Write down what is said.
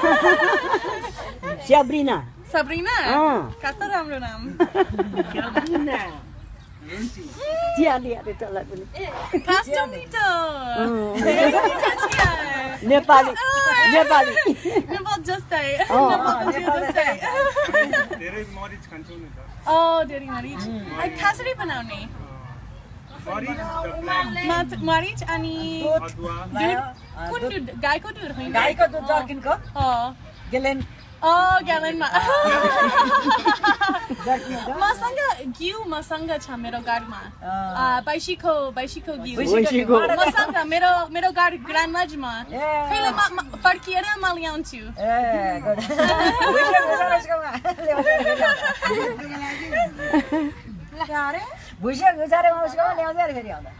Sabrina. Sabrina. Ah. Kata dalam lu nam. Sabrina. Dia lihat dia tak lagi. Custom itu. Nepal. Nepal. Nepal just stay. Nepal just stay. There is marriage control. Oh, dari is marriage. Ay, kasi rin pa ni? मरिच अनि कुन दुध गाईको दुध होइन गाईको दुध जर्किनको अँ गेलेन अँ ग्यालनमा मसँग घिउ मसँग छ मेरो घरमा बैसीको बैसीको घिउ मसँग मेरो मेरो घर ग्रान्डमाजमा म- फर्किएर म ल्याउँछु घुसेर उसकोमा ल्याउँछ अरे फेरि आउँदा